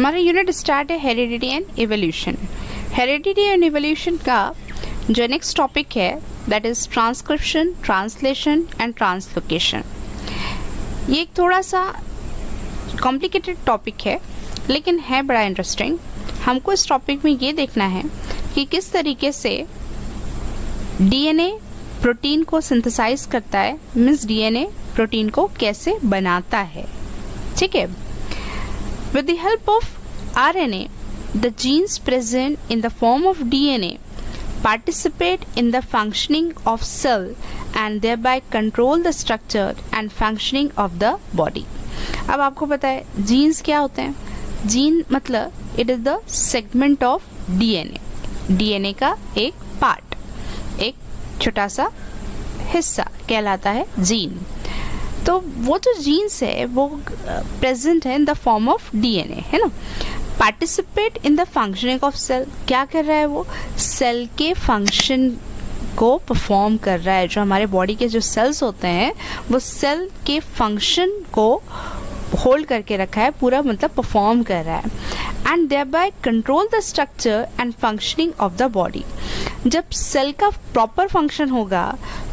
हमारा unit start है heredity and evolution heredity and evolution का जो नेक्स्ट टॉपिक है that is transcription translation and translocation ये एक थोड़ा सा कॉम्प्लिकेटेड टॉपिक है, लेकिन है बड़ा इंटरेस्टिंग हमको इस टॉपिक में ये देखना है कि किस तरीके से डीएनए प्रोटीन को सिंथेसाइज करता है मीन्स डीएनए प्रोटीन को कैसे बनाता है। ठीक है? With the help of RNA the genes present in the form of DNA participate in the functioning of cell and thereby control the structure and functioning of the body. अब आपको पता है जीन्स क्या होते हैं? जीन मतलब it is the segment of DNA DNA का एक पार्ट एक छोटा सा हिस्सा कहलाता है जीन तो वो जो जीन्स है, वो प्रेजेंट है in the form of DNA है ना? Participate in the functioning of cell क्या कर रहा है वो? सेल के फ़ंक्शन को परफॉर्म कर रहा है। जो हमारे बॉडी के जो सेल्स होते हैं, वो सेल के फ़ंक्शन को होल्ड करके रखा है, पूरा मतलब परफॉर्म कर रहा है। And thereby control the structure and functioning of the body जब सेल का प्रॉपर फ़ंक्शन होगा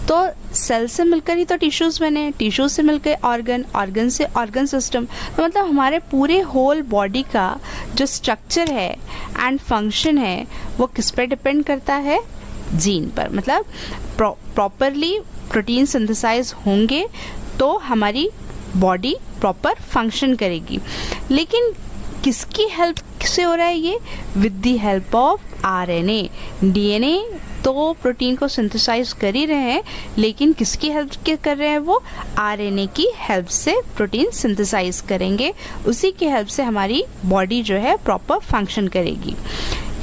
तो सेल से मिलकर ही तो टिश्यूज बने टिश्यूज से मिलकर ऑर्गन ऑर्गन से ऑर्गन सिस्टम तो मतलब हमारे पूरे होल बॉडी का जो स्ट्रक्चर है एंड फ़ंक्शन है, वो किस पर डिपेंड करता है? जीन पर। मतलब प्रॉपरली प्रोटीन सिंथेसाइज होंगे तो हमारी बॉडी प्रॉपर फ़ंक्शन करेगी। लेकिन किसकी हेल्प से हो रहा है ये? With the help of RNA DNA तो प्रोटीन को सिंथेसाइज कर ही रहे हैं, लेकिन किसकी हेल्प के कर रहे हैं वो? आरएनए की हेल्प से प्रोटीन सिंथेसाइज करेंगे। उसी की हेल्प से हमारी बॉडी जो है प्रॉपर फ़ंक्शन करेगी।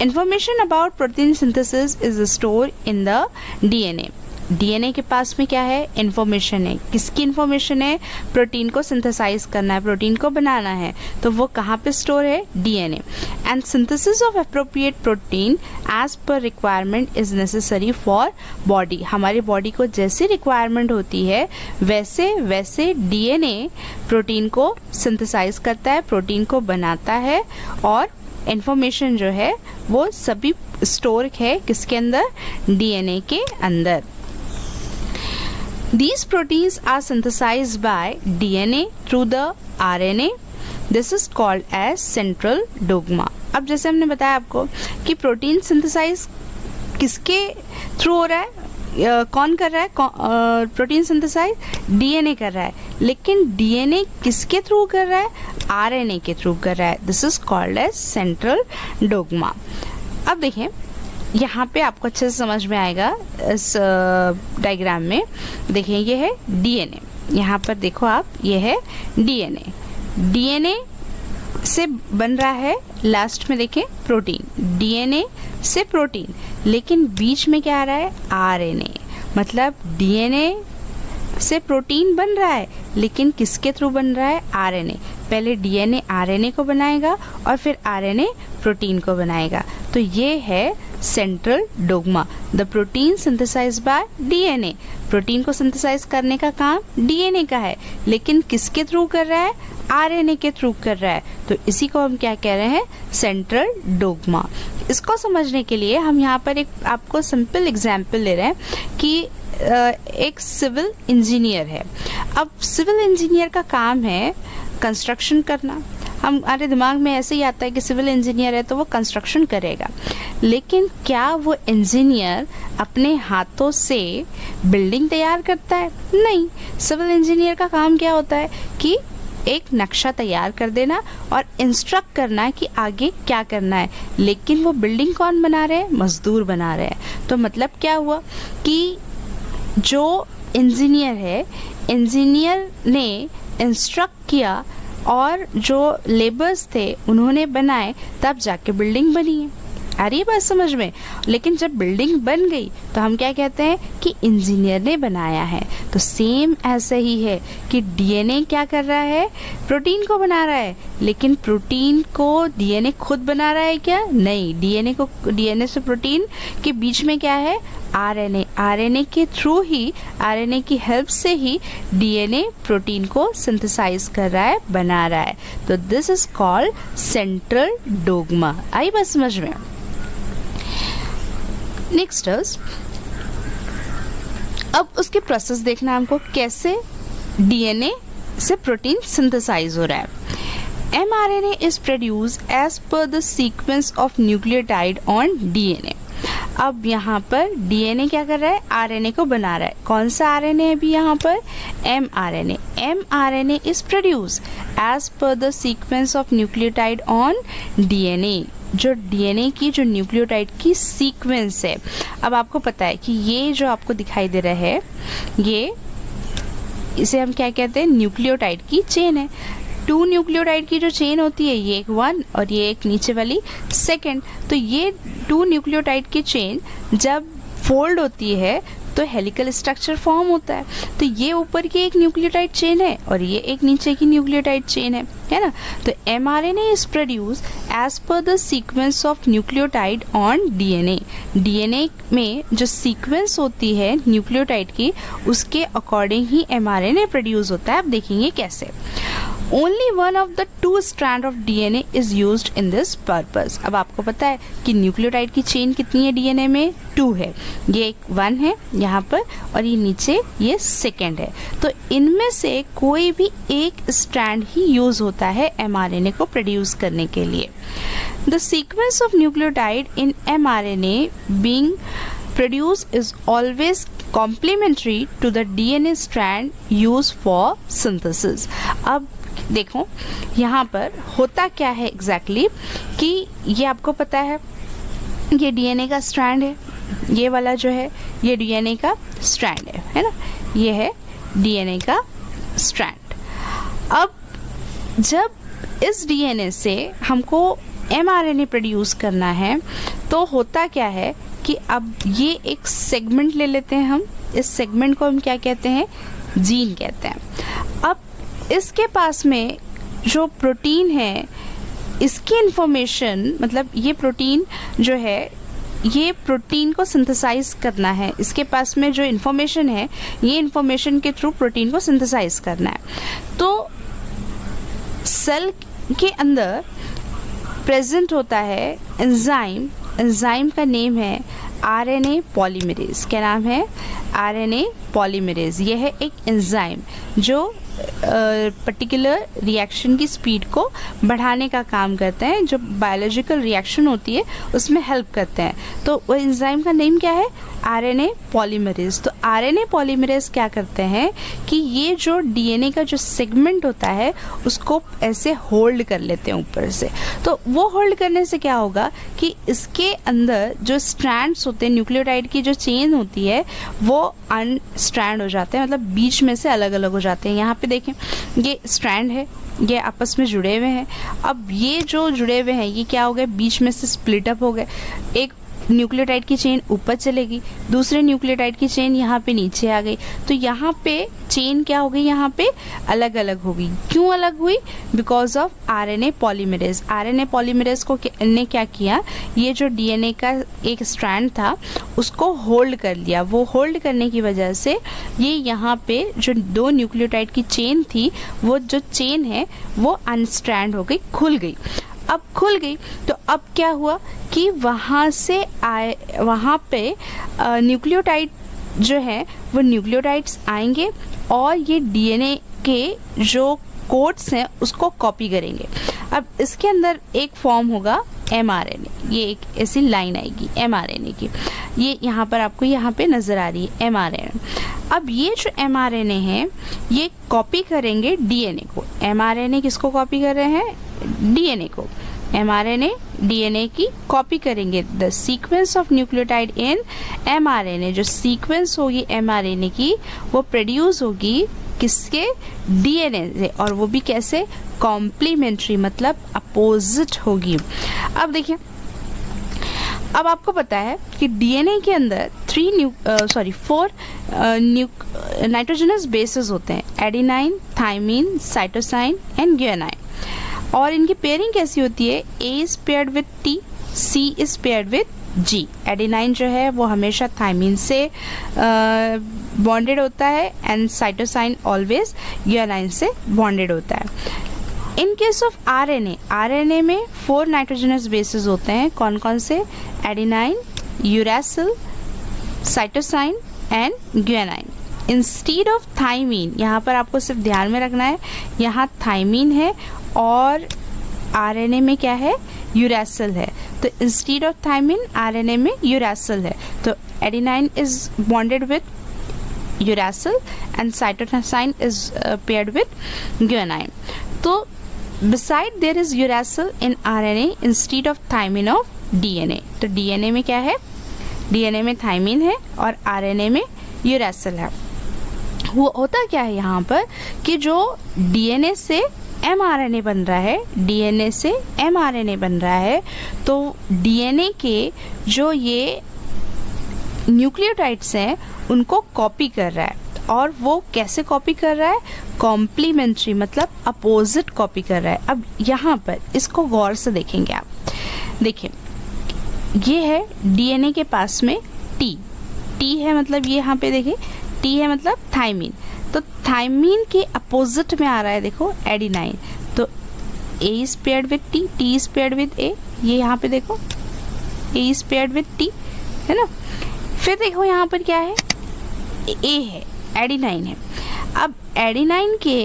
Information about protein synthesis is store in the DNA. DNA के पास में क्या है? इन्फॉर्मेशन है। किसकी इन्फॉर्मेशन है? प्रोटीन को सिंथेसाइज करना है प्रोटीन को बनाना है। तो वो कहाँ पे स्टोर है? DNA. And synthesis of appropriate protein as per requirement is necessary for body हमारी बॉडी को जैसी रिक्वायरमेंट होती है, वैसे वैसे डीएनए प्रोटीन को सिंथेसाइज करता है प्रोटीन को बनाता है और इन्फॉर्मेशन जो है, वो सभी स्टोर है किसके अंदर? डीएनए के अंदर। These proteins are synthesized by DNA through the RNA. This is called as central dogma. अब जैसे हमने बताया आपको कि प्रोटीन सिंथेसाइज किसके थ्रू हो रहा है? कौन कर रहा है? प्रोटीन सिंथेसाइज डीएनए कर रहा है। लेकिन डीएनए किसके थ्रू कर रहा है? आरएनए के थ्रू कर रहा है। This is called as central dogma अब देखिए यहाँ पे आपको अच्छे से समझ में आएगा इस डायग्राम में। देखिए, ये है डीएनए यहाँ पर देखो आप, ये है डीएनए डीएनए से बन रहा है लास्ट में देखें प्रोटीन डीएनए से प्रोटीन लेकिन बीच में क्या आ रहा है? आरएनए मतलब डीएनए से प्रोटीन बन रहा है, लेकिन किसके थ्रू बन रहा है? आरएनए पहले डीएनए आरएनए को बनाएगा और फिर आरएनए प्रोटीन को बनाएगा। तो ये है central dogma the protein synthesize by DNA protein को सिंथेसाइज करने का काम डीएनए का है। लेकिन किसके थ्रू कर रहा है? आरएनए के थ्रू कर रहा है। तो इसी को हम क्या कह रहे हैं? सेंट्रल डोगमा इसको समझने के लिए हम यहाँ पर एक आपको सिंपल एग्ज़ाम्पल ले रहे हैं कि एक सिविल इंजीनियर है। अब सिविल इंजीनियर का काम है कंस्ट्रक्शन करना। हमारे दिमाग में ऐसे ही आता है कि सिविल इंजीनियर है तो वो कंस्ट्रक्शन करेगा। लेकिन क्या वो इंजीनियर अपने हाथों से बिल्डिंग तैयार करता है? नहीं। सिविल इंजीनियर का काम क्या होता है कि एक नक्शा तैयार कर देना और इंस्ट्रक्ट करना है कि आगे क्या करना है। लेकिन वो बिल्डिंग कौन बना रहे हैं? मजदूर बना रहे हैं। तो मतलब क्या हुआ कि जो इंजीनियर है, इंजीनियर ने इंस्ट्रक्ट किया और जो लेबर्स थे उन्होंने बनाए तब जाके बिल्डिंग बनी है। आ रही है बात समझ में? लेकिन जब बिल्डिंग बन गई तो हम क्या कहते हैं कि इंजीनियर ने बनाया है। तो सेम ऐसा ही है कि डीएनए क्या कर रहा है? प्रोटीन को बना रहा है। लेकिन प्रोटीन को डीएनए खुद बना रहा है क्या? नहीं। डीएनए को डीएनए से प्रोटीन के बीच में क्या है? आरएनए आरएनए के थ्रू ही आरएनए की हेल्प से ही डीएनए प्रोटीन को सिंथेसाइज कर रहा है, बना रहा है। तो this is called central dogma आई बस समझ में? नेक्स्ट अब उसके प्रोसेस देखना हमको कैसे डीएनए से प्रोटीन सिंथेसाइज हो रहा है। MRNA is produce as per the sequence of nucleotide on DNA अब यहाँ पर डीएनए क्या कर रहा है? आरएनए को बना रहा है। कौन सा आरएनए है अभी यहाँ पर? M R N M R N A is produce as per the sequence of nucleotide on DNA जो डीएनए की, जो न्यूक्लियोटाइड की सीक्वेंस है। अब आपको पता है कि ये जो आपको दिखाई दे रहा है, ये, इसे हम क्या कहते हैं? न्यूक्लियोटाइड की चेन है। टू न्यूक्लियोटाइड की जो चेन होती है, ये एक वन और ये एक नीचे वाली सेकेंड तो ये टू न्यूक्लियोटाइड की चेन जब फोल्ड होती है तो हेलिकल स्ट्रक्चर फॉर्म होता है। तो ये ऊपर की एक न्यूक्लियोटाइड चेन है और ये एक नीचे की न्यूक्लियोटाइड चेन है है ना? तो M R N is produce as per the sequence of nucleotide on DNA DNA में जो सीक्वेंस होती है न्यूक्लियोटाइड की, उसके according he M R N A produce होता है। आप देखेंगे कैसे? Only one of the two strand of DNA is use in this purpose अब आपको पता है कि न्यूक्लियोटाइड की चेन कितनी है डीएनए में? टू है। ये एक वन है यहाँ पर और ये नीचे ये सेकेंड है। तो इनमें से कोई भी एक स्ट्रैंड ही यूज़ होता है एमआरएनए को प्रोड्यूस करने के लिए। The sequence of nucleotide in M R mRNA being produce is always complementary to the DNA strand used for synthesis. अब देखो, यहाँ पर होता क्या है एग्जैक्टली exactly कि ये आपको पता है, ये डीएनए का स्ट्रैंड है, ये वाला जो है, ये डीएनए का स्ट्रैंड है है ना? ये है डीएनए का स्ट्रैंड अब जब इस डीएनए से हमको एमआरएनए प्रोड्यूस करना है तो होता क्या है कि अब ये एक सेगमेंट ले लेते हैं हम। इस सेगमेंट को हम क्या कहते हैं? जीन कहते हैं। अब इसके पास में जो प्रोटीन है, इसकी इंफॉर्मेशन मतलब ये प्रोटीन जो है, ये प्रोटीन को सिंथेसाइज करना है। इसके पास में जो इन्फॉर्मेशन है, ये इन्फॉर्मेशन के थ्रू प्रोटीन को सिंथेसाइज करना है। तो सेल के अंदर प्रेजेंट होता है एंजाइम एंजाइम का नेम है आरएनए पॉलीमरेज क्या नाम है? आरएनए पॉलीमरेज यह है एक एंजाइम जो पर्टिकुलर रिएक्शन की स्पीड को बढ़ाने का काम करते हैं। जो बायोलॉजिकल रिएक्शन होती है, उसमें हेल्प करते हैं। तो वो एंजाइम का नेम क्या है? आरएनए पॉलीमरेज तो आरएनए पॉलीमरेज क्या करते हैं कि ये जो डीएनए का जो सेगमेंट होता है, उसको ऐसे होल्ड कर लेते हैं ऊपर से। तो वो होल्ड करने से क्या होगा कि इसके अंदर जो स्ट्रैंड्स होते हैं न्यूक्लियोटाइड की जो चेन होती है, वो अनस्ट्रैंड हो जाते हैं। मतलब बीच में से अलग अलग हो जाते हैं। यहाँ पे देखें, ये स्ट्रैंड है, ये आपस में जुड़े हुए हैं। अब ये जो जुड़े हुए हैं, ये क्या हो गए? बीच में से स्प्लिट अप हो गए। एक न्यूक्लियोटाइड की चेन ऊपर चलेगी, दूसरे न्यूक्लियोटाइड की चेन यहाँ पे नीचे आ गई। तो यहाँ पे चेन क्या हो गई? यहाँ पे अलग अलग हो गई। क्यों अलग हुई? Because of R N A polymerase R N A polymerase को ने क्या किया? ये जो डीएनए का एक स्ट्रैंड था, उसको होल्ड कर लिया। वो होल्ड करने की वजह से ये यहाँ पे जो दो न्यूक्लियोटाइड की चेन थी, वो जो चेन है, वो अनस्ट्रैंड हो गई, खुल गई। अब खुल गई। तो अब क्या हुआ कि वहाँ से आए, वहाँ पे न्यूक्लियोटाइड जो है, वो न्यूक्लियोटाइड्स आएँगे और ये डीएनए के जो कोड्स हैं, उसको कॉपी करेंगे। अब इसके अंदर एक फॉर्म होगा एम आर एन ए ये एक ऐसी लाइन आएगी एम आर एन ए की। ये यहाँ पर आपको यहाँ पे नज़र आ रही है एम आर एन अब ये जो एम आर एन ए है, ये कॉपी करेंगे डीएनए को एम आर एन ए किसको कॉपी कर रहे हैं? डीएनए को M R N A D N A की कॉपी करेंगे। The sequence of nucleotide in M R N A जो सीक्वेंस होगी एम आर एन ए की, वो प्रोड्यूस होगी किसके? डीएनए से। और वो भी कैसे? कॉम्प्लीमेंट्री मतलब अपोजिट होगी। अब देखिए, अब आपको पता है कि डीएनए के अंदर three new sorry four new nitrogenous bases होते हैं। Adenine thymine cytosine and guanine और इनकी पेयरिंग कैसी होती है? A is paired with T C is paired with G adenine जो है, वो हमेशा थाइमिन से बॉन्डेड होता है एंड साइटोसाइन ऑलवेज ग्यूनाइन से बॉन्डेड होता है। In case of R N A R N A में फोर नाइट्रोजनस बेसिस होते हैं, कौन कौन से? Adenine uracil cytosine and guanine instead of thymine यहाँ पर आपको सिर्फ़ ध्यान में रखना है, यहाँ थाइमीन है और आर एन ए में क्या है? यूरासिल है। तो instead of thymine R N A में यूरासिल है। तो adenine is bonded with uracil and cytosine is paired with guanine तो beside there is uracil in RNA instead of thymine of DNA तो DNA में क्या है? DNA में thymine है और RNA में यूरासिल है। वो होता क्या है यहाँ पर कि जो DNA से mRNA बन रहा है DNA से mRNA बन रहा है तो DNA के जो ये न्यूक्लियोटाइड्स हैं, उनको कॉपी कर रहा है। और वो कैसे कॉपी कर रहा है? कॉम्प्लीमेंट्री मतलब अपोजिट कॉपी कर रहा है। अब यहाँ पर इसको गौर से देखेंगे आप। देखिए, ये है डीएनए के पास में टी टी है मतलब ये यहाँ पे देखिए। टी है मतलब थाइमिन तो थाइमिन के अपोजिट में आ रहा है, देखो एडिनाइन तो A is paired with T T is paired with A ये यहाँ पे देखो A is paired with T है ना? फिर देखो यहाँ पर क्या है? ए है एडिनाइन है. अब एडिनाइन के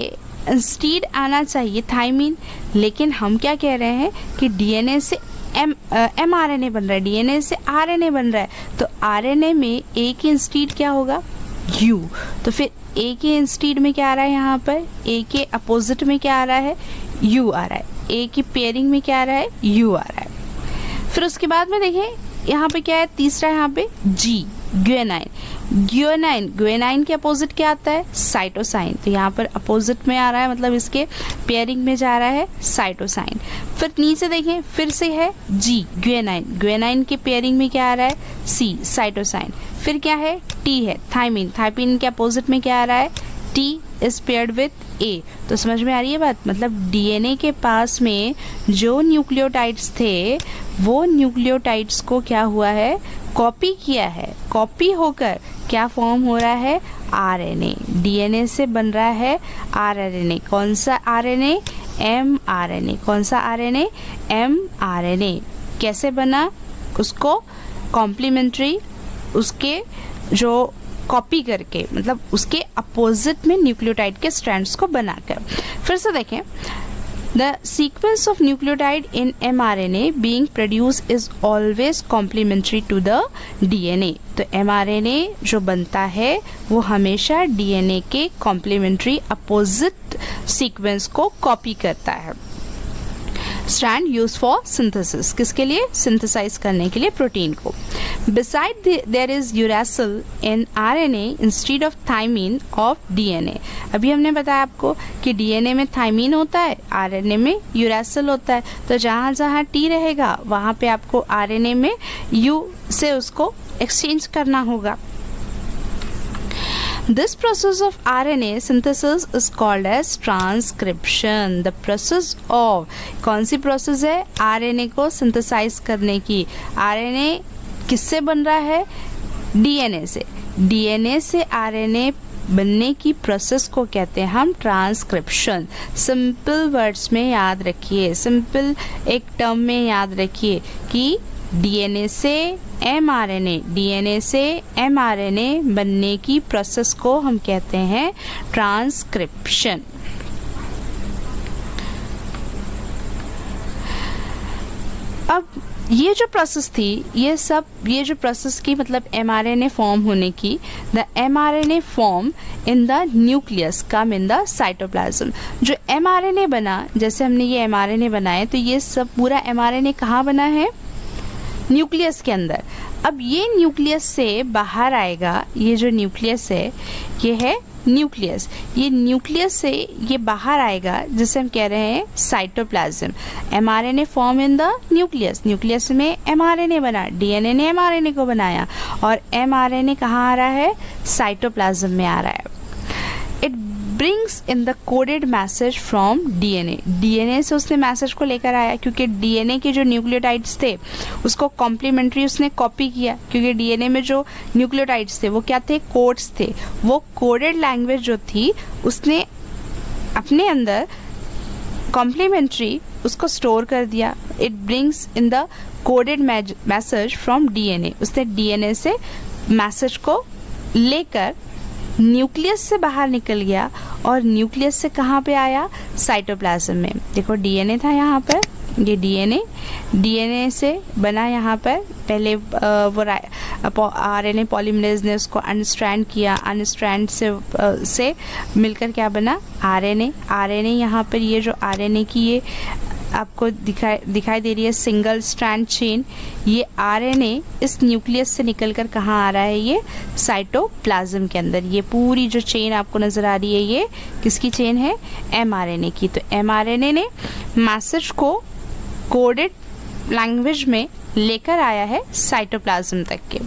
इंस्टीड आना चाहिए थाइमिन लेकिन हम क्या कह रहे हैं कि डीएनए से M M R N A बन रहा है डीएनए से आर एन ए बन रहा है. तो आर एन ए में ए के इंस्टीड क्या होगा? यू तो फिर ए के इंस्टीड में क्या आ रहा है यहाँ पर? ए के अपोजिट में क्या आ रहा है? यू आ रहा है। ए की पेयरिंग में क्या आ रहा है? यू आ रहा है। फिर उसके बाद में देखें, यहाँ पे क्या है? तीसरा यहाँ पे जी ग्वेनाइन ग्वेनाइन ग्वेनाइन के अपोजिट क्या आता है? साइटोसाइन तो यहाँ पर अपोजिट में आ रहा है मतलब इसके पेयरिंग में जा रहा है साइटोसाइन फिर नीचे देखें, फिर से है जी ग्वेनाइन ग्वेनाइन के पेयरिंग में क्या आ रहा है? सी साइटोसाइन फिर क्या है? टी है थाइमिन थाइमिन के अपोजिट में क्या आ रहा है? T is paired with A तो समझ में आ रही है बात? मतलब डीएनए के पास में जो न्यूक्लियोटाइड्स थे, वो न्यूक्लियोटाइड्स को क्या हुआ है? कॉपी किया है। कॉपी होकर क्या फॉर्म हो रहा है? आरएनए डीएनए से बन रहा है आरएनए कौन सा आरएनए एम आरएनए कौन सा आरएनए एम आरएनए कैसे बना? उसको कॉम्प्लीमेंट्री उसके जो कॉपी करके मतलब उसके अपोजिट में न्यूक्लियोटाइड के स्ट्रैंड्स को बनाकर। फिर से देखें the sequence of nucleotide in M R N A being produce is always complementary to the D N A तो एम आर एन ए जो बनता है, वो हमेशा डी एन ए के कॉम्प्लीमेंट्री अपोजिट सीक्वेंस को कॉपी करता है। स्ट्रैंड यूज़ फॉर सिंथेसिस किसके लिए? सिंथेसाइज करने के लिए प्रोटीन को. Beside there is uracil in R N A instead of thymine of D N A अभी हमने बताया आपको कि डी एन ए में थाइमीन होता है आर एन ए में यूरासिल होता है. तो जहाँ जहाँ टी रहेगा, वहाँ पे आपको आर एन ए में यू से उसको एक्सचेंज करना होगा. This process of RNA synthesis is called as transcription. The process of, कौन सी प्रोसेस है? RNA को सिंथेसाइज करने की। RNA किससे बन रहा है? DNA से। DNA से RNA बनने की प्रोसेस को कहते हैं हम ट्रांसक्रिप्शन सिंपल वर्ड्स में याद रखिए। सिंपल एक टर्म में याद रखिए कि डीएनए से एमआरएनए, डीएनए से एमआरएनए बनने की प्रोसेस को हम कहते हैं ट्रांसक्रिप्शन अब ये जो प्रोसेस थी, ये सब, ये जो प्रोसेस की मतलब एमआरएनए फॉर्म होने की the mRNA form in the nucleus come in the cytoplasm जो एमआरएनए बना, जैसे हमने ये एमआरएनए बनाए तो ये सब पूरा एमआरएनए कहाँ बना है? न्यूक्लियस के अंदर। अब ये न्यूक्लियस से बाहर आएगा, ये जो न्यूक्लियस है, ये है न्यूक्लियस। ये न्यूक्लियस से ये बाहर आएगा, जिसे हम कह रहे हैं cytoplasm mRNA form in the nucleus nucleus में एमआरएनए बना डीएनए ने एमआरएनए को बनाया, और एमआरएनए कहाँ आ रहा है? साइटोप्लाज्म में आ रहा है। It brings in the coded message from DNA DNA से उसने मैसेज को लेकर आया क्योंकि डीएनए के जो न्यूक्लियोटाइड्स थे, उसको कॉम्प्लीमेंट्री उसने कॉपी किया क्योंकि डीएनए में जो न्यूक्लियोटाइड्स थे, वो क्या थे? कोड्स थे। वो कोडेड लैंग्वेज जो थी, उसने अपने अंदर कॉम्प्लीमेंट्री उसको स्टोर कर दिया। It brings in the coded message from DNA उसने डीएनए से मैसेज को लेकर न्यूक्लियस से बाहर निकल गया और न्यूक्लियस से कहाँ पे आया? साइटोप्लाज्म में। देखो, डीएनए था यहाँ पर। ये डीएनए। डीएनए से बना यहाँ पर। पहले वो आर एन ए पॉलीमरेज ने उसको अनस्ट्रैंड किया। अनस्ट्रैंड से से मिलकर क्या बना? आरएनए। आरएनए यहाँ पर ये जो आरएनए की ये आपको दिखाई दिखाई दे रही है सिंगल स्ट्रैंड चेन ये आरएनए इस न्यूक्लियस से निकलकर कहाँ आ रहा है ये? साइटोप्लाज्म के अंदर. ये पूरी जो चेन आपको नज़र आ रही है ये किसकी चेन है? एमआरएनए की. तो एमआरएनए ने मैसेज को कोडेड लैंग्वेज में लेकर आया है साइटोप्लाज्म तक के.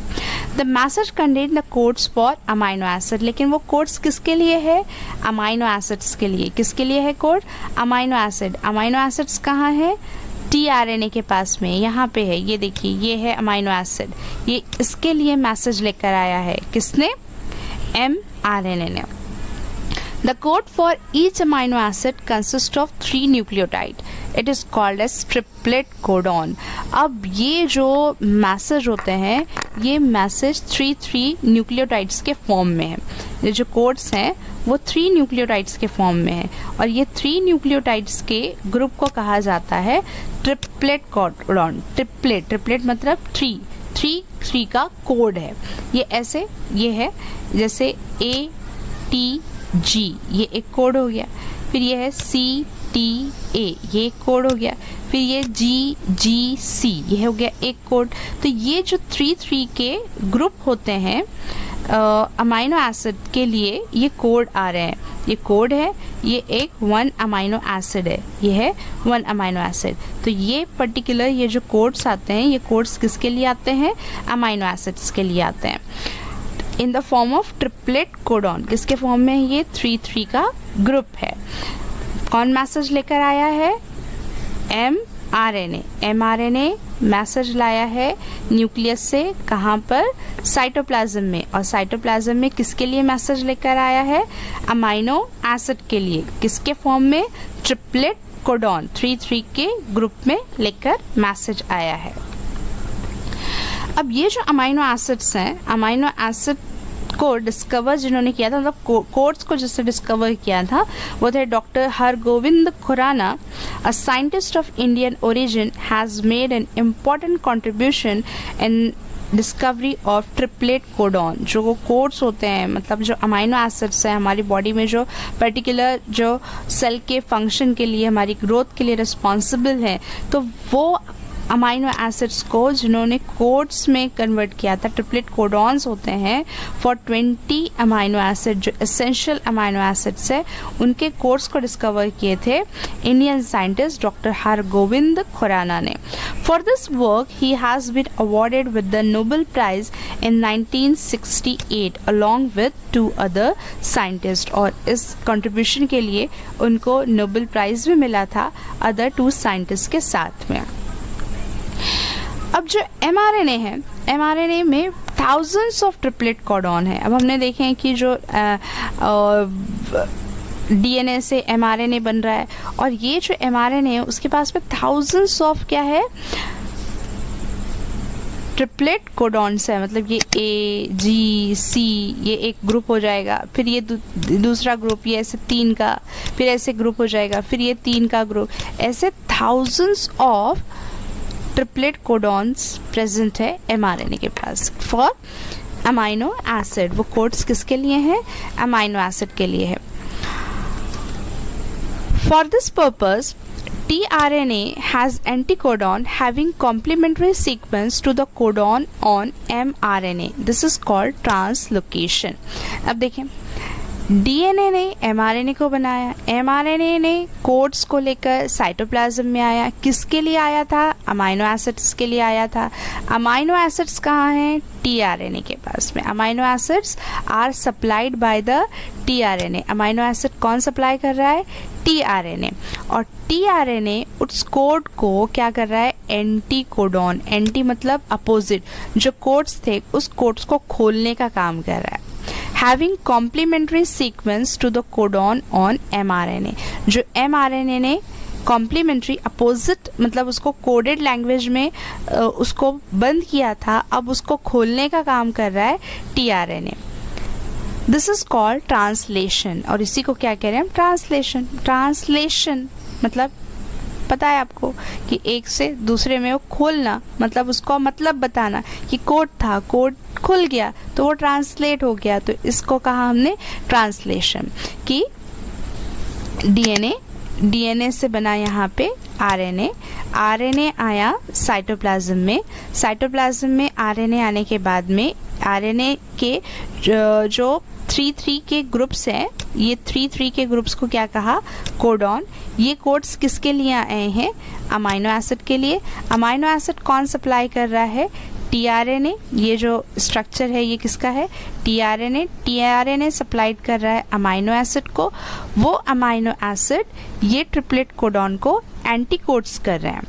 The message contain the codes for amino acid लेकिन वो कोड्स किसके लिए है अमाइनो एसिड्स के लिए किसके लिए है code amino acid amino acids कहाँ है ए के पास में यहाँ पे है ये देखिए ये है अमाइनो एसिड ये इसके लिए मैसेज लेकर आया है किसने एम आर एन ए ने The code for each amino acid consists of three nucleotide. It is called as triplet codon. अब ये जो मैसेज होते हैं, ये मैसेज थ्री थ्री न्यूक्लियोटाइड्स के फॉर्म में है। ये जो कोड्स हैं, वो थ्री न्यूक्लियोटाइड्स के फॉर्म में है। और ये थ्री न्यूक्लियोटाइड्स के ग्रुप को कहा जाता है ट्रिपलेट कोडॉन ट्रिपलेट ट्रिपलेट मतलब थ्री थ्री थ्री का कोड है। ये ऐसे, ये है, जैसे ए टी जी ये एक कोड हो गया। फिर ये है सी टी ए ये एक कोड हो गया। फिर ये जी जी सी ये हो गया एक कोड तो ये जो थ्री थ्री के ग्रुप होते हैं अमाइनो एसिड के लिए ये कोड आ रहे हैं। ये कोड है, ये एक वन अमाइनो एसिड है। ये है वन अमाइनो एसिड तो ये पर्टिकुलर ये जो कोड्स आते हैं, ये कोड्स किसके लिए आते हैं? अमाइनो एसिड्स के लिए आते हैं। In the form of triplet codon किसके फॉर्म में ये थ्री थ्री का ग्रुप है। कौन मैसेज लेकर आया है? M R N M R N A message लाया है न्यूक्लियस से कहाँ पर? साइटोप्लाज्म में। और साइटोप्लाज्म में किसके लिए मैसेज लेकर आया है? अमाइनो एसिड के लिए। किसके फॉर्म में? ट्रिपलेट कोडॉन थ्री थ्री के ग्रुप में लेकर मैसेज आया है। अब ये जो अमाइनो एसिड्स हैं अमाइनो एसिड को डिस्कवर जिन्होंने किया था मतलब कोर्स को जिससे डिस्कवर किया था, वो थे doctor Hargovind Khurana a scientist of Indian origin has made an important contribution in discovery of triplet codon जो वो कोड्स होते हैं मतलब जो अमाइनो एसिड्स हैं हमारी बॉडी में जो पर्टिकुलर जो सेल के फ़ंक्शन के लिए, हमारी ग्रोथ के लिए रिस्पॉन्सिबल है तो वो अमाइनो एसिड्स को जिन्होंने कोड्स में कन्वर्ट किया था ट्रिपलेट कोडॉन्स होते हैं फॉर 20 अमाइनो एसिड जो एसेंशियल अमाइनो एसिड्स है, उनके कोड्स को डिस्कवर किए थे Indian scientist doctor Har Govind Khurana ने for this work he has been awarded with the Nobel prize in 1968 along with two other scientist और इस contribution के लिए उनको नोबल प्राइज भी मिला था अदर टू साइंटिस्ट के साथ में। अब जो एमआरएनए है एमआरएनए में थाउजेंड्स ऑफ़ ट्रिपलेट कॉडॉन है। अब हमने देखे हैं कि जो डीएनए से एमआरएनए बन रहा है और ये जो एम आर एमआरएनए है उसके पास में थाउजेंड्स ऑफ़ क्या है? ट्रिपलेट कोडॉन्स है। मतलब ये ए जी सी ये एक ग्रुप हो जाएगा फिर ये दू, दूसरा ग्रुप ये ऐसे तीन का फिर ऐसे ग्रुप हो जाएगा फिर ये तीन का ग्रुप ऐसे thousands of triplet codons present है एमआरएनए के पास. फॉर अमाइनो एसिड वो कोड्स किसके लिए हैं? अमाइनो एसिड के लिए है. For this purpose T R N as anticodon having complementary sequence to the codon on M R N A this is called translocation अब देखें. डीएनए ने एमआरएनए को बनाया। एमआरएनए ने कोड्स को लेकर साइटोप्लाज्म में आया। किसके लिए आया था? अमाइनो एसिड्स के लिए आया था। अमाइनो एसिड्स कहाँ हैं? टीआरएनए के पास में। Amino acids are supplied by the tRNA. Amino acid कौन सप्लाई कर रहा है? टीआरएनए। और टीआरएनए उस कोड को क्या कर रहा है? एंटी कोडॉन एंटी मतलब अपोजिट। जो कोड्स थे, उस कोड्स को खोलने का काम कर रहा है। Having complementary sequence to the codon on mRNA जो एमआरएनए ने कॉम्प्लीमेंट्री अपोजिट मतलब उसको कोडेड लैंग्वेज में उसको बंद किया था, अब उसको खोलने का काम कर रहा है tRNA this is called translation और इसी को क्या कह रहे हैं? हम? ट्रांसलेशन ट्रांसलेशन मतलब पता है आपको कि एक से दूसरे में वो खोलना मतलब उसको मतलब बताना कि कोड था, कोड खुल गया तो वो ट्रांसलेट हो गया। तो इसको कहा हमने ट्रांसलेशन कि डीएनए डीएनए से बना यहाँ पे आरएनए। आरएनए आया साइटोप्लाज्म में। साइटोप्लाज्म में आरएनए आने के बाद में आरएनए के, जो थ्री थ्री के ग्रुप्स हैं, ये थ्री थ्री के ग्रुप्स को क्या कहा? कोडॉन ये कोड्स किसके लिए आए हैं? अमाइनो एसिड के लिए। अमाइनो एसिड कौन सप्लाई कर रहा है? टीआरएनए ये जो स्ट्रक्चर है, ये किसका है? टीआरएनए टीआरएनए सप्लाइड कर रहा है अमाइनो एसिड को। वो अमाइनो एसिड ये ट्रिपलेट कोडॉन को एंटी कोड्स कर रहे हैं।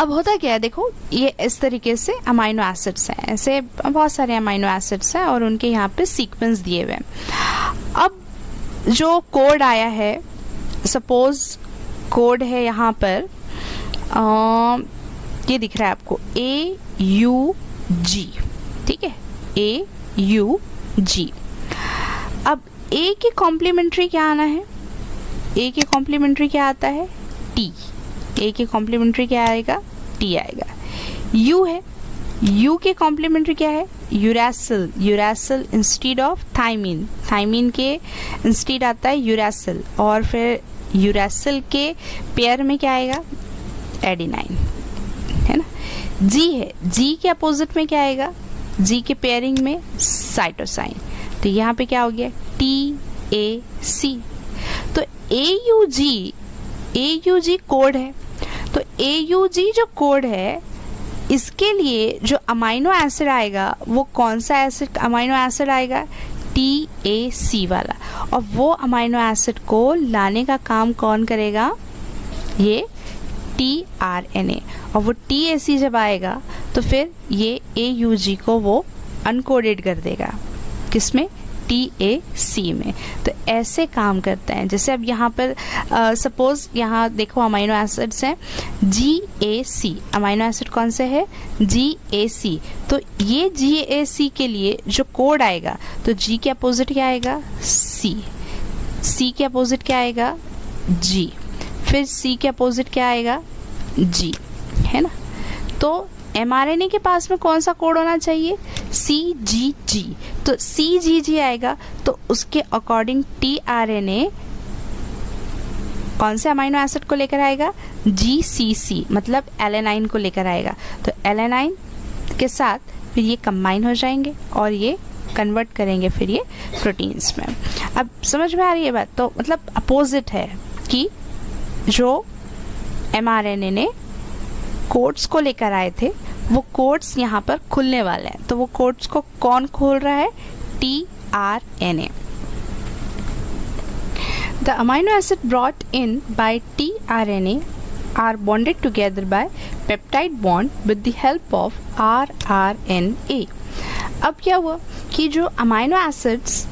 अब होता क्या है देखो ये इस तरीके से अमाइनो एसिड्स हैं। ऐसे बहुत सारे अमाइनो एसिड्स हैं और उनके यहाँ पे सीक्वेंस दिए हुए हैं। अब जो कोड आया है सपोज़ कोड है यहाँ पर आ, ये दिख रहा है आपको ए यू जी ठीक है? ए यू जी अब ए की कॉम्प्लीमेंट्री क्या आना है? ए की कॉम्प्लीमेंट्री क्या आता है? टी ए के कॉम्प्लीमेंट्री क्या आएगा? टी आएगा। यू है। यू के कॉम्प्लीमेंट्री क्या है? Uracil uracil instead of thymine thymine के इंस्टीड आता है यूरासिल और फिर यूरासिल के पेयर में क्या आएगा? एडिनाइन है ना? जी है। जी के अपोजिट में क्या आएगा? जी के पेयरिंग में साइटोसाइन तो यहाँ पे क्या हो गया? टी ए सी तो A U G A U G code है। तो ए जी जो कोड है, इसके लिए जो अमाइनो एसिड आएगा, वो कौन सा एसिड अमाइनो एसिड आएगा? टी ए सी वाला। और वो अमाइनो एसिड को लाने का काम कौन करेगा? ये टी आर एन ए और वो टी ए सी जब आएगा तो फिर ये ए यू जी को वो अनकोडेड कर देगा। किसमें? टी ए सी में। तो ऐसे काम करते हैं। जैसे अब यहाँ पर सपोज़ यहाँ देखो अमाइनो एसिड्स हैं। जी ए सी अमाइनो एसिड कौन से है? जी ए सी तो ये जी ए सी के लिए जो कोड आएगा तो जी के अपोजिट क्या आएगा? सी सी के अपोजिट क्या आएगा? जी फिर सी के अपोजिट क्या आएगा? जी है ना? तो एमआरएनए के पास में कौन सा कोड होना चाहिए? सी जी जी तो सी जी जी आएगा तो उसके according T R N A कौन से अमाइनो एसिड को लेकर आएगा? जी सी सी मतलब एलेनाइन को लेकर आएगा। तो एलेनाइन के साथ फिर ये कंबाइन हो जाएँगे और ये कन्वर्ट करेंगे फिर ये प्रोटीन्स में। अब समझ में आ रही है बात? तो मतलब अपोजिट है कि जो एमआरएनए ने कोड्स को लेकर आए थे, वो कोड्स यहाँ पर खुलने वाले हैं। तो वो कोड्स को कौन खोल रहा है? T R N A the amino acid brought in by T R N A are bonded are bonded together by peptide bond with the help of rRNA. अब क्या हुआ कि जो amino acids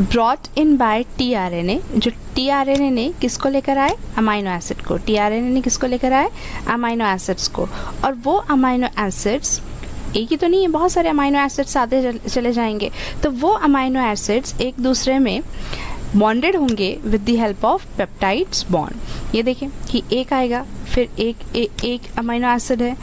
brought in by T R N A जो T R N A ने किसको लेकर आए? अमाइनो एसिड को। टी आर एन ए ने किसको लेकर आए? अमाइनो एसिड्स को। और वो अमाइनो एसिड्स एक ही तो नहीं है बहुत सारे अमाइनो एसिड्स आते चले जाएँगे। तो वो अमाइनो एसिड्स एक दूसरे में बॉन्डेड होंगे with the help of peptides bond ये देखें कि एक आएगा फिर एक ए, एक अमाइनो एसिड है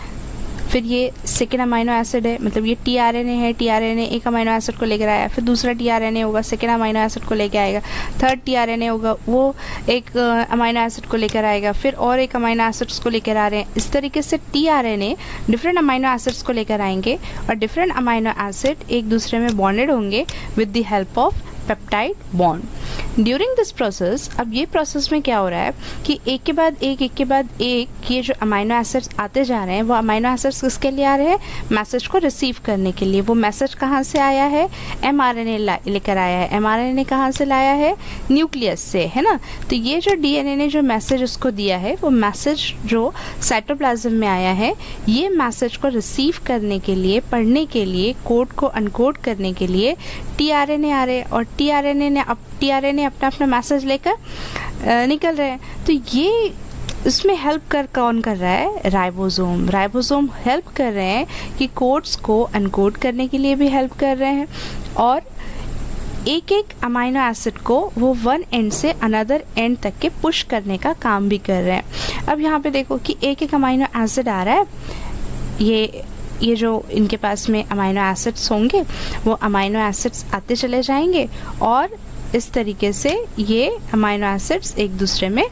फिर ये सेकेंड अमाइनो एसिड है मतलब ये टी आर एन ए है टी आर एन ए एक अमाइनो एसिड को लेकर आया, फिर दूसरा टी आर एन ए होगा सेकेंड अमाइनो एसिड को लेकर आएगा third T R N A होगा, वो एक अमाइनो एसिड को लेकर आएगा, फिर और एक अमाइनो एसिड्स को लेकर आ रहे हैं। इस तरीके से T R N A different amino acids को लेकर आएँगे और डिफरेंट अमाइनो एसिड एक दूसरे में बॉन्डेड होंगे with the help of peptide bond during this process अब ये प्रोसेस में क्या हो रहा है कि एक के बाद एक एक के बाद एक, ये जो अमाइनो एसिड्स आते जा रहे हैं, वो अमाइनो एसिड्स किसके लिए आ रहे हैं? मैसेज को रिसीव करने के लिए। वो मैसेज कहाँ से आया है? एम आर एन ए लेकर आया है। एम आर एन ए कहाँ से लाया है? न्यूक्लियस से, है ना? तो ये जो डी एन ए ने जो मैसेज उसको दिया है, वो मैसेज जो साइटोप्लाज्म में आया है, ये मैसेज को रिसीव करने के लिए, पढ़ने के लिए कोड को अनकोड करने के लिए टी आर एन ए आ रहे और टी आर एन ए ने अब टी आर एन ए अपना अपना मैसेज लेकर निकल रहे हैं। तो ये इसमें हेल्प कर कौन कर रहा है? राइबोसोम। राइबोसोम हेल्प कर रहे हैं कि कोड्स को अनकोड करने के लिए भी हेल्प कर रहे हैं और एक एक अमाइनो एसिड को वो वन एंड से अनदर एंड तक के पुश करने का काम भी कर रहे हैं। अब यहाँ पे देखो कि एक एक अमाइनो एसिड आ रहा है। ये ये जो इनके पास में अमाइनो एसिड्स होंगे, वो अमाइनो एसिड्स आते चले जाएँगे और इस तरीके से ये अमाइनो एसिड्स एक दूसरे में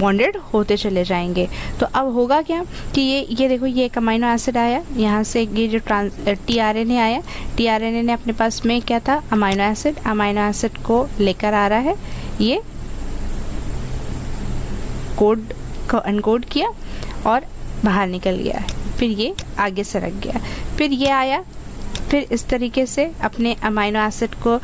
बॉन्डेड होते चले जाएँगे। तो अब होगा क्या कि ये ये देखो, ये एक अमाइनो एसिड आया, यहाँ से ये जो trans T R N A आया टी आर एन ए ने अपने पास में क्या था? अमाइनो एसिड अमाइनो एसिड को लेकर आ रहा है। ये कोड को अनकोड किया और बाहर निकल गया फिर ये आगे सरक गया। फिर ये आया, फिर इस तरीके से अपने अमाइनो एसिड को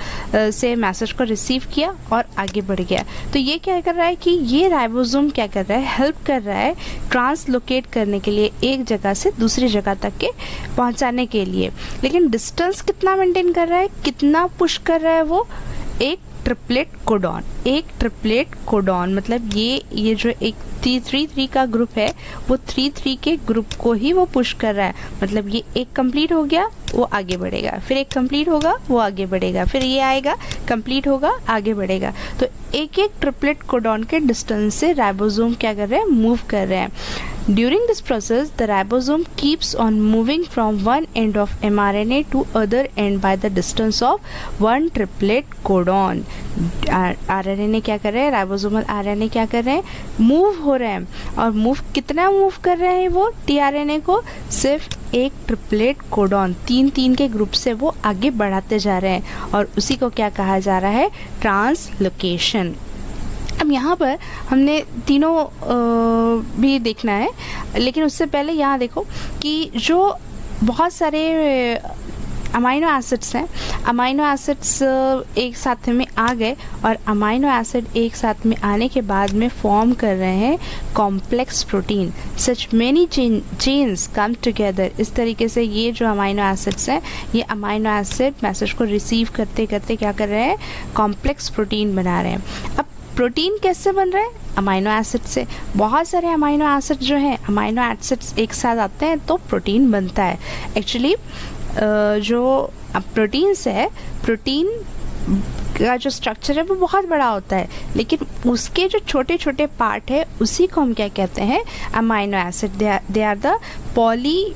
से मैसेज को रिसीव किया और आगे बढ़ गया। तो ये क्या कर रहा है कि ये राइबोसोम क्या कर रहा है? हेल्प कर रहा है ट्रांसलोकेट करने के लिए एक जगह से दूसरी जगह तक के पहुँचाने के लिए। लेकिन डिस्टेंस कितना मेंटेन कर रहा है? कितना पुश कर रहा है वो? एक ट्रिपलेट कोडॉन एक ट्रिपलेट कोडॉन मतलब ये ये जो एक थ्री थ्री थ्री का ग्रुप है, वो थ्री थ्री के ग्रुप को ही वो पुश कर रहा है। मतलब ये एक कंप्लीट हो गया, वो आगे बढ़ेगा। फिर एक कंप्लीट होगा, वो आगे बढ़ेगा। फिर ये आएगा कंप्लीट होगा, आगे बढ़ेगा। तो एक एक ट्रिपलेट कोडॉन के डिस्टेंस से राइबोसोम क्या कर रहे हैं? मूव कर रहे हैं। During this process, the ribosome keeps on moving from one end of mRNA to other end by the distance of one triplet codon. RNA क्या कर रहे हैं? राइबोसोमल आरएनए क्या कर रहे हैं? मूव हो रहे हैं। और मूव कितना मूव कर रहे हैं वो? टीआरएनए को सिर्फ़ एक ट्रिपलेट कोडॉन तीन तीन के ग्रुप से वो आगे बढ़ाते जा रहे हैं। और उसी को क्या कहा जा रहा है? ट्रांसलोकेशन अब यहाँ पर हमने तीनों भी देखना है। लेकिन उससे पहले यहाँ देखो कि जो बहुत सारे अमाइनो एसिड्स हैं अमाइनो एसिड्स एक साथ में आ गए और अमाइनो एसिड एक साथ में आने के बाद में फॉर्म कर रहे हैं complex protein. Such many chains come together. इस तरीके से ये जो अमाइनो एसिड्स हैं, ये अमाइनो एसिड मैसेज को रिसीव करते करते क्या कर रहे हैं? कॉम्प्लेक्स प्रोटीन बना रहे हैं। अब प्रोटीन कैसे बन रहा है? अमाइनो एसिड से। बहुत सारे अमाइनो एसिड जो हैं अमाइनो एसिड्स एक साथ आते हैं तो प्रोटीन बनता है। एक्चुअली जो प्रोटीन्स है, प्रोटीन का जो स्ट्रक्चर है वो बहुत बड़ा होता है। लेकिन उसके जो छोटे छोटे पार्ट है, उसी को हम क्या कहते हैं? Amino acid. They are the poly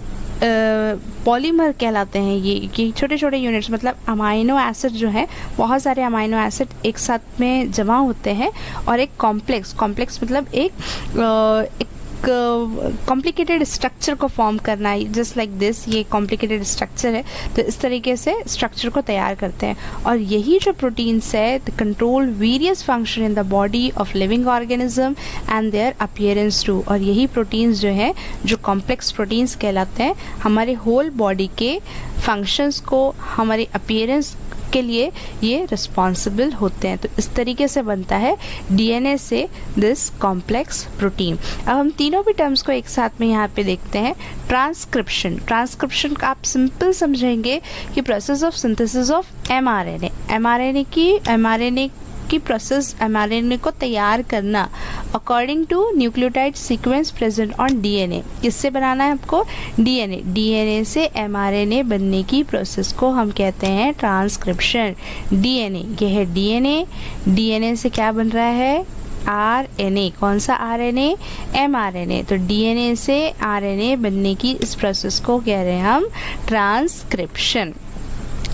polymer कहलाते हैं ये कि छोटे छोटे यूनिट्स मतलब अमाइनो एसिड जो है बहुत सारे अमाइनो एसिड एक साथ में जमा होते हैं और एक कॉम्प्लेक्स कॉम्प्लेक्स मतलब एक, आ, एक कॉम्प्लिकेटेड स्ट्रक्चर को फॉर्म करना है। जस्ट लाइक दिस ये कॉम्प्लिकेटेड स्ट्रक्चर है। तो इस तरीके से स्ट्रक्चर को तैयार करते हैं। और यही जो प्रोटीन्स है control various function in the body of living organism and their appearance too और यही प्रोटीन्स जो हैं, जो कॉम्प्लेक्स प्रोटीन्स कहलाते हैं, हमारे होल बॉडी के फ़ंक्शंस को, हमारे अपियरेंस के लिए ये रिस्पॉन्सिबल होते हैं। तो इस तरीके से बनता है डीएनए से दिस कॉम्प्लेक्स प्रोटीन अब हम तीनों भी टर्म्स को एक साथ में यहाँ पे देखते हैं। ट्रांसक्रिप्शन ट्रांसक्रिप्शन का आप सिंपल समझेंगे कि process of synthesis of M R N A M R N A की एम आर एन ए की प्रोसेस एमआरएनए को तैयार करना according to nucleotide sequence present on DNA किससे बनाना है आपको? डीएनए डीएनए से एमआरएनए बनने की प्रोसेस को हम कहते हैं ट्रांसक्रिप्शन डीएनए यह है डीएनए डीएनए से क्या बन रहा है? आर एन ए कौन सा R N A M R N A तो डी एन ए से आर एन ए बनने की इस प्रोसेस को कह रहे हैं हम transcription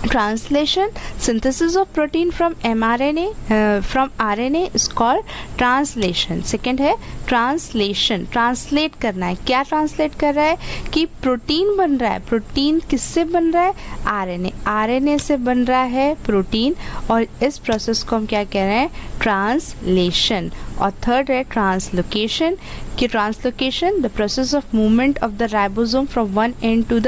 translation synthesis of protein from mRNA uh, from RNA is called translation. Second है translation. Translate करना है. क्या translate कर रहा है? कि प्रोटीन बन रहा है. प्रोटीन किससे बन रहा है? आरएनए आरएनए से बन रहा है प्रोटीन और इस प्रोसेस को हम क्या कह रहे हैं? ट्रांसलेशन और थर्ड है ट्रांसलोकेशन कि translocation the process of movement of the ribosome from one end to the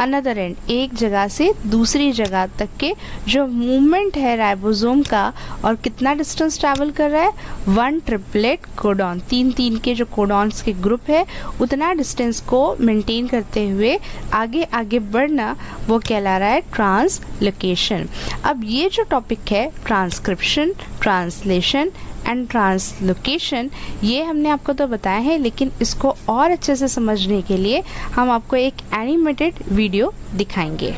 another end एक जगह से दूसरी जगह तक के जो मूवमेंट है राइबोसोम का और कितना डिस्टेंस ट्रैवल कर रहा है? वन ट्रिपलेट कोडॉन तीन तीन के जो कोडॉन्स के ग्रुप है, उतना डिस्टेंस को मेंटेन करते हुए आगे आगे बढ़ना वो कहला रहा है ट्रांसलोकेशन अब ये जो टॉपिक है ट्रांसक्रिप्शन ट्रांसलेशन एंड ट्रांसलोकेशन ये हमने आपको तो बताया है, लेकिन इसको और अच्छे से समझने के लिए हम आपको एक एनिमेटेड वीडियो दिखाएँगे।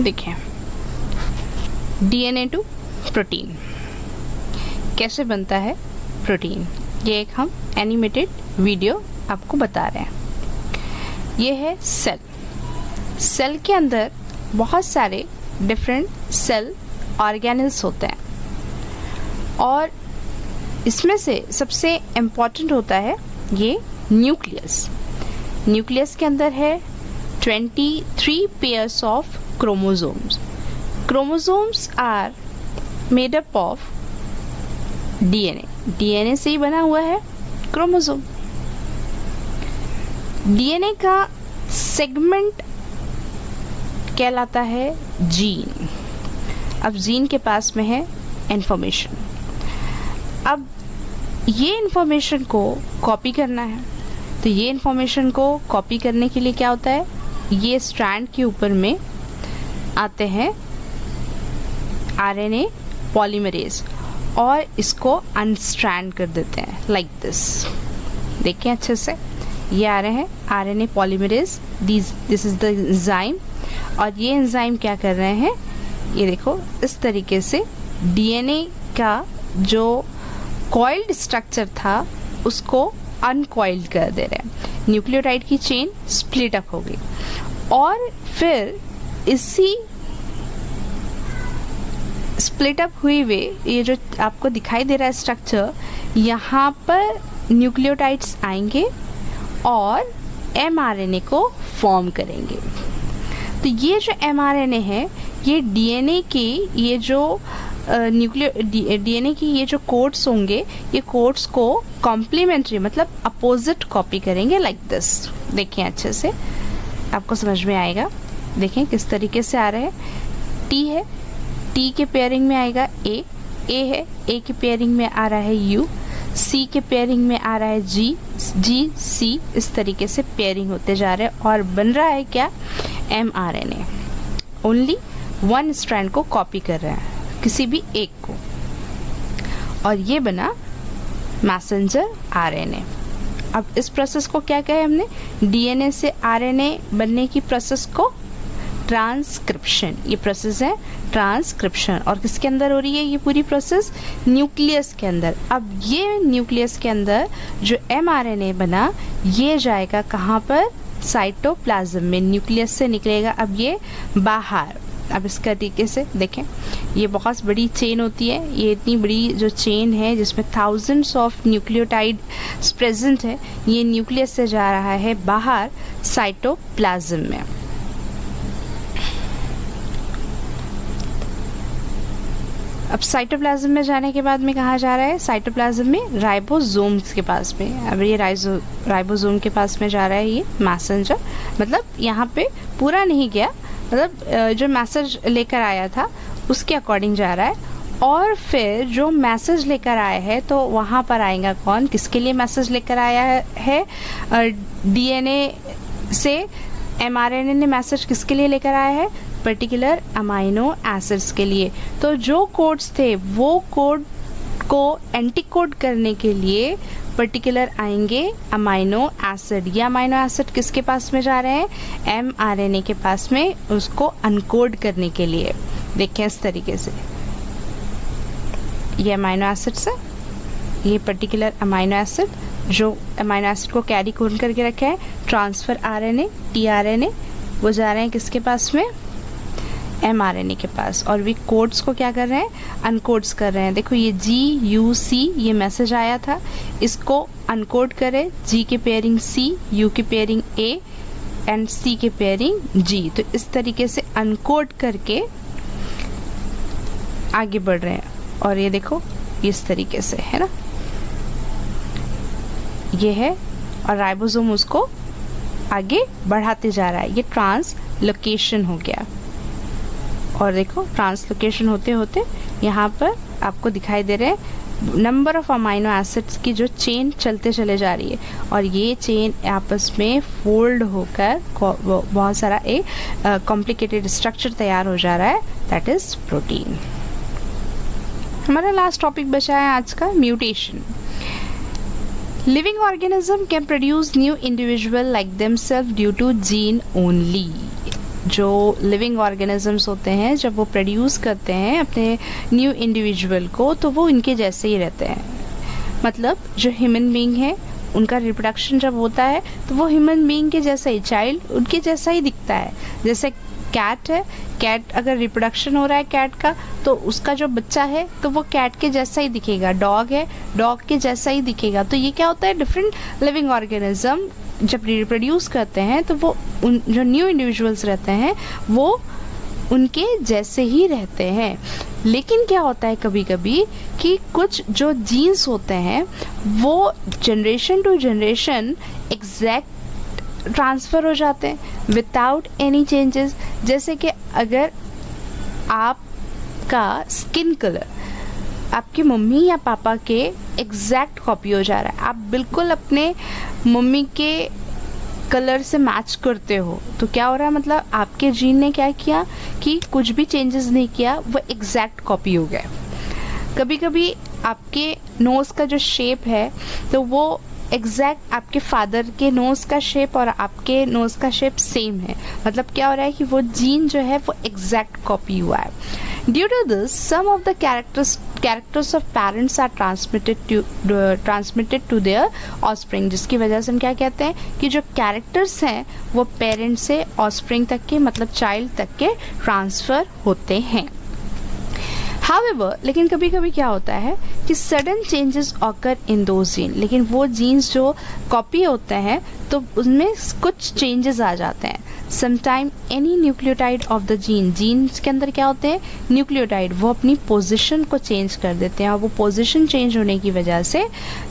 देखिए। डीएनए टू प्रोटीन कैसे बनता है प्रोटीन ये एक हम एनिमेटेड वीडियो आपको बता रहे हैं। ये है सेल सेल के अंदर बहुत सारे डिफरेंट सेल ऑर्गेनल्स होते हैं। और इसमें से सबसे इंपॉर्टेंट होता है ये न्यूक्लियस न्यूक्लियस के अंदर है 23 pairs of chromosomes. Chromosomes are made up of DNA DNA से ही बना हुआ है क्रोमोसोम डीएनए का सेगमेंट कहलाता है जीन अब जीन के पास में है इंफॉर्मेशन अब ये इंफॉर्मेशन को कॉपी करना है. तो ये इंफॉर्मेशन को कॉपी करने के लिए क्या होता है? ये स्ट्रैंड के ऊपर में आते हैं आरएनए पॉलीमरेज और इसको अनस्ट्रैंड कर देते हैं लाइक दिस देखें अच्छे से। ये आ रहे हैं RNA polymerase this this is the enzyme और ये एंजाइम क्या कर रहे हैं? ये देखो, इस तरीके से डीएनए का जो कॉइल्ड स्ट्रक्चर था, उसको अनकॉइल्ड कर दे रहे हैं। न्यूक्लियोटाइड की चेन स्प्लिट अप हो गई। और फिर इसी स्प्लिट अप हुई हुए ये जो आपको दिखाई दे रहा है स्ट्रक्चर यहाँ पर न्यूक्लियोटाइड्स आएँगे और एमआरएनए को फॉर्म करेंगे। तो ये जो एमआरएनए है, ये डीएनए की, ये जो न्यूक्लियो डीएनए की ये जो कोड्स होंगे, ये कोड्स को कॉम्प्लीमेंट्री मतलब अपोजिट कॉपी करेंगे लाइक दिस देखिए अच्छे से, आपको समझ में आएगा। देखें किस तरीके से आ रहे हैं। टी है टी के पेयरिंग में आएगा ए ए है ए के पेयरिंग में आ रहा है यू सी के पेयरिंग में आ रहा है जी जी सी इस तरीके से पेयरिंग होते जा रहे हैं और बन रहा है क्या? M R N A only one strand को कॉपी कर रहे हैं, किसी भी एक को। और ये बना मैसेंजर आर एन ए अब इस प्रोसेस को क्या कहे हमने? डीएनए से आरएनए बनने की प्रोसेस को ट्रांसक्रिप्शन ये प्रोसेस है ट्रांसक्रिप्शन और किसके अंदर हो रही है ये पूरी प्रोसेस न्यूक्लियस के अंदर. अब ये न्यूक्लियस के अंदर जो एमआरएनए बना, ये जाएगा कहाँ पर? साइटोप्लाज्म में. न्यूक्लियस से निकलेगा अब ये बाहर. अब इसका तरीके से देखें. ये बहुत बड़ी चेन होती है. ये इतनी बड़ी जो चेन है, जिसमें थाउजेंड्स ऑफ़ न्यूक्लियोटाइड प्रेजेंट है, ये न्यूक्लियस से जा रहा है बाहर साइटोप्लाज्म में. अब साइटोप्लाज्म में जाने के बाद में कहा जा रहा है? साइटोप्लाज्म में राइबोसोम्स के पास में। अब ये राइजो राइबोसोम के पास में जा रहा है ये मैसेंजर मतलब यहाँ पे पूरा नहीं गया। मतलब जो मैसेज लेकर आया था, उसके अकॉर्डिंग जा रहा है। और फिर जो मैसेज लेकर आया है तो वहाँ पर आएगा कौन? किसके लिए मैसेज लेकर आया है? डीएनए से एमआरएनए ने मैसेज किसके लिए लेकर आया है? पर्टिकुलर अमाइनो एसिड्स के लिए। तो जो कोड्स थे, वो कोड को एंटी कोड करने के लिए पर्टिकुलर आएँगे अमाइनो एसिड ये अमाइनो एसिड किसके पास में जा रहे हैं? एम आर एन ए के पास में, उसको अनकोड करने के लिए। देखें इस तरीके से। ये अमाइनो एसिड्स है। ये पर्टिकुलर अमाइनो एसिड जो अमाइनो एसिड को कैरी कौन करके रखा है। Transfer R N A T R N A वो जा रहे हैं किसके पास में? एम आर एन ए के पास। और वे कोड्स को क्या कर रहे हैं? अनकोड्स कर रहे हैं। देखो, ये जी यू सी ये मैसेज आया था। इसको अनकोड करें। जी के पेयरिंग सी यू की पेयरिंग ए एंड सी के पेयरिंग जी तो इस तरीके से अनकोड करके आगे बढ़ रहे हैं। और ये देखो इस तरीके से, है ना? ये है, और राइबोसोम उसको आगे बढ़ाते जा रहा है। ये ट्रांस लोकेशन हो गया। और देखो ट्रांसलोकेशन होते होते यहाँ पर आपको दिखाई दे रहे हैं नंबर ऑफ़ अमाइनो एसिड्स की जो चेन चलते चले जा रही है। और ये चेन आपस में फोल्ड होकर बहुत सारा एक कॉम्प्लिकेटेड स्ट्रक्चर तैयार हो जा रहा है दैट इज़ प्रोटीन हमारा लास्ट टॉपिक बचा है आज का mutation living organism can produce new individual like them self due to gene only जो लिविंग ऑर्गेनिजम्स होते हैं, जब वो प्रोड्यूस करते हैं अपने न्यू इंडिविजुअल को तो वो इनके जैसे ही रहते हैं। मतलब जो ह्यूमन बींग है, उनका रिप्रोडक्शन जब होता है तो वो ह्यूमन बींग के जैसा ही चाइल्ड उनके जैसा ही दिखता है। जैसे कैट है कैट अगर रिप्रोडक्शन हो रहा है कैट का तो उसका जो बच्चा है तो वो कैट के जैसा ही दिखेगा। डॉग है डॉग के जैसा ही दिखेगा। तो ये क्या होता है? डिफरेंट लिविंग ऑर्गेनिज्म जब रिप्रोड्यूस करते हैं तो वो उन, जो न्यू इंडिविजुअल्स रहते हैं, वो उनके जैसे ही रहते हैं। लेकिन क्या होता है कभी कभी कि कुछ जो जीन्स होते हैं, वो generation to generation exact transfer हो जाते हैं विदाउट एनी चेंजेस जैसे कि अगर आपका स्किन कलर आपकी मम्मी या पापा के एग्जैक्ट कॉपी हो जा रहा है। आप बिल्कुल अपने मम्मी के कलर से मैच करते हो। तो क्या हो रहा है? मतलब आपके जीन ने क्या किया कि कुछ भी चेंजेस नहीं किया, वो एग्जैक्ट कॉपी हो गया। कभी कभी आपके नोज़ का जो शेप है तो वो एग्जैक्ट आपके फादर के नोज़ का शेप और आपके नोज़ का शेप सेम है। मतलब क्या हो रहा है कि वो जीन जो है, वो एग्जैक्ट कॉपी हुआ है। Due to this some of the characters characters of parents are transmitted to transmitted to their offspring जिसकी वजह से हम क्या कहते हैं कि जो कैरेक्टर्स हैं, वो पेरेंट्स से ऑस्प्रिंग तक के मतलब चाइल्ड तक के ट्रांसफ़र होते हैं। हावेवर लेकिन कभी कभी क्या होता है कि सडन चेंजेस ऑकर इन दो जीन लेकिन वो जीन्स जो कॉपी होते हैं तो उसमें कुछ चेंजेस आ जाते हैं. Sometime any nucleotide of the gene genes के अंदर क्या होते हैं? न्यूक्लियोटाइड वो अपनी पोजिशन को चेंज कर देते हैं. और वो पोजिशन चेंज होने की वजह से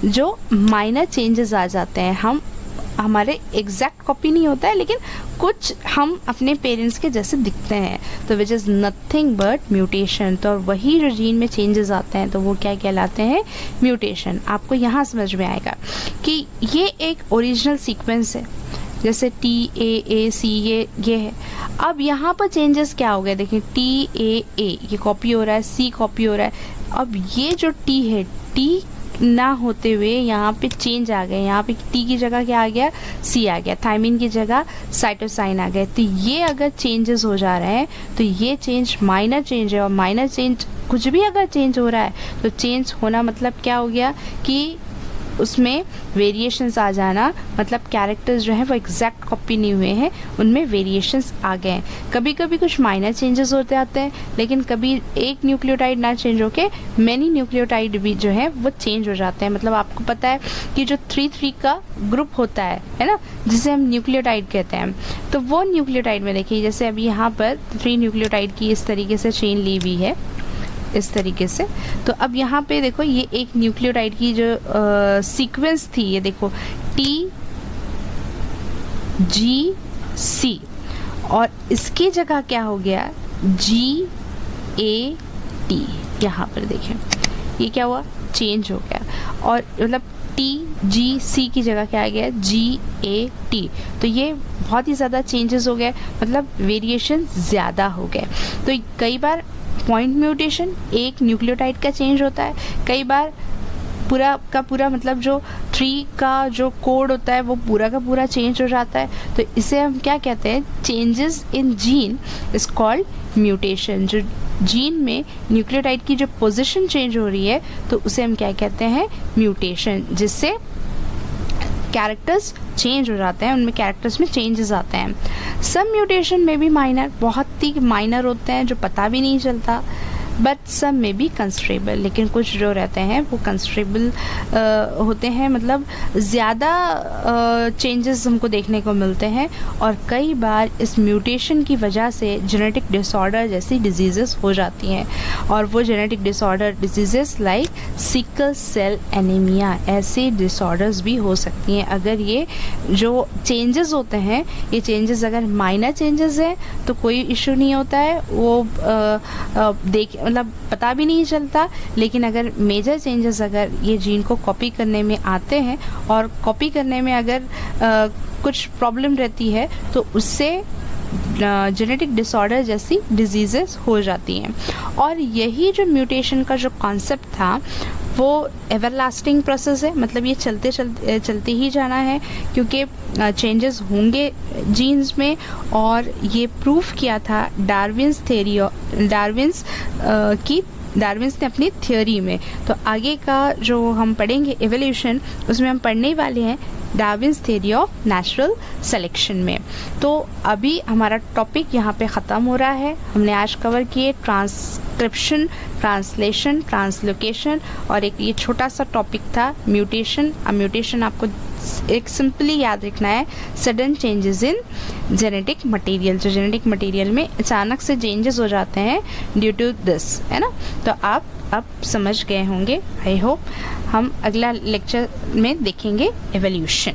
जो माइनर चेंजेस आ जाते हैं, हम हमारे एग्जैक्ट कॉपी नहीं होता है, लेकिन कुछ हम अपने पेरेंट्स के जैसे दिखते हैं। तो which is nothing but mutation तो वही जो जीन में चेंजेस आते हैं तो वो क्या कहलाते हैं? म्यूटेशन आपको यहाँ समझ में आएगा कि ये एक ओरिजिनल सीक्वेंस है। जैसे टी ए ए सी ये ये है। अब यहाँ पर चेंजेस क्या हो गए? देखिए टी ए ए ये कॉपी हो रहा है सी कॉपी हो रहा है। अब ये जो टी है टी ना होते हुए यहाँ पे चेंज आ गए। यहाँ पे टी की जगह क्या आ गया? सी आ गया। थाइमिन की जगह साइटोसाइन आ गए। तो ये अगर चेंजेस हो जा रहे हैं तो ये चेंज माइनर चेंज है और माइनर चेंज कुछ भी अगर चेंज हो रहा है तो चेंज होना मतलब क्या हो गया कि उसमें वेरिएशंस आ जाना मतलब कैरेक्टर्स जो हैं वो एग्जैक्ट कॉपी नहीं हुए हैं, उनमें वेरिएशंस आ गए हैं। कभी कभी कुछ माइनर चेंजेस होते आते हैं, लेकिन कभी एक न्यूक्लियोटाइड ना चेंज होके मैनी न्यूक्लियोटाइड भी जो है वो चेंज हो जाते हैं। मतलब आपको पता है कि जो थ्री थ्री का ग्रुप होता है है ना, जिसे हम न्यूक्लियोटाइड कहते हैं तो वो न्यूक्लियोटाइड में देखिए, जैसे अभी यहाँ पर थ्री न्यूक्लियोटाइड की इस तरीके से चेन ली हुई है। इस तरीके से। तो अब यहाँ पे देखो, ये एक न्यूक्लियोटाइड की जो सीक्वेंस थी, ये देखो टी जी सी और इसकी जगह क्या हो गया? जी ए टी यहाँ पर देखें, ये क्या हुआ? चेंज हो गया। और मतलब टी जी सी की जगह क्या आ गया? जी ए टी तो ये बहुत ही ज़्यादा चेंजेस हो गए मतलब वेरिएशन ज़्यादा हो गए। तो कई बार पॉइंट म्यूटेशन एक न्यूक्लियोटाइड का चेंज होता है। कई बार पूरा का पूरा मतलब जो थ्री का जो कोड होता है, वो पूरा का पूरा चेंज हो जाता है। तो इसे हम क्या कहते हैं? Changes in gene is called mutation जो जीन में न्यूक्लियोटाइड की जो पोजीशन चेंज हो रही है तो उसे हम क्या कहते हैं? म्यूटेशन जिससे कैरेक्टर्स चेंज हो जाते हैं, उनमें कैरेक्टर्स में चेंजेस आते हैं। सब म्यूटेशन में भी माइनर बहुत ही माइनर होते हैं, जो पता भी नहीं चलता। बट सब में बी कंस्ट्रेबल लेकिन कुछ जो रहते हैं वो कंस्ट्रेबल होते हैं। मतलब ज़्यादा चेंजेस हमको देखने को मिलते हैं और कई बार इस म्यूटेशन की वजह से जेनेटिक डिसऑर्डर जैसी डिज़ीज़ हो जाती हैं। और वो genetic disorder disease like sickle cell anaemia ऐसे डिसऑर्डर्स भी हो सकती हैं। अगर ये जो चेंजेस होते हैं ये चेंजेस अगर माइनर चेंजेस हैं तो कोई इशू नहीं होता है। वो आ, आ, देख मतलब पता भी नहीं चलता लेकिन अगर मेजर चेंजेस अगर ये जीन को कॉपी करने में आते हैं और कॉपी करने में अगर आ, कुछ प्रॉब्लम रहती है तो उससे जेनेटिक डिसऑर्डर जैसी डिजीज़ेस हो जाती हैं। और यही जो म्यूटेशन का जो कॉन्सेप्ट था वो एवरलास्टिंग प्रोसेस है। मतलब ये चलते चलते चलते ही जाना है, क्योंकि चेंजेस होंगे जीन्स में, और ये प्रूफ किया था डार्विन्स थेरी डार्विन्स की डार्विन्स ने अपनी थ्योरी में। तो आगे का जो हम पढ़ेंगे एवोल्यूशन उसमें हम पढ़ने वाले हैं Darwin's theory of natural selection में। तो अभी हमारा टॉपिक यहाँ पे ख़त्म हो रहा है। हमने आज कवर किए ट्रांसक्रिप्शन ट्रांसलेशन ट्रांसलोकेशन और एक ये छोटा सा टॉपिक था म्यूटेशन अब म्यूटेशन आपको एक सिंपली याद रखना है sudden changes in genetic material जो जेनेटिक मटेरियल में अचानक से चेंजेस हो जाते हैं ड्यू टू दिस है ना? तो आप अब समझ गए होंगे आई होप हम अगला लेक्चर में देखेंगे एवोल्यूशन